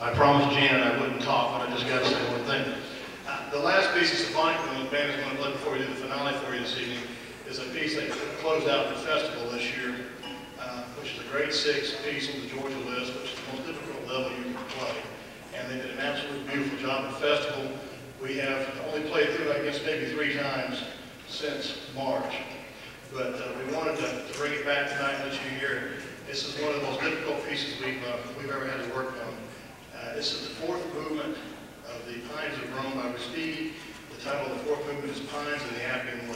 I promised Janet I wouldn't talk, but I just gotta say one thing. Uh, The last piece of symphonic that the band is gonna play before we do the finale for you this evening is a piece that closed out the festival this year, uh, which is a grade six piece on the Georgia list, which is the most difficult level you can play. And they did an absolutely beautiful job at the festival. We have only played through, I guess, maybe three times since March. But uh, we wanted to to bring it back tonight and let you hear it. This is one of the most difficult pieces we've, uh, we've ever had to work on. Uh, This is the fourth movement of the Pines of Rome by Respighi. The title of the fourth movement is Pines in the Appian.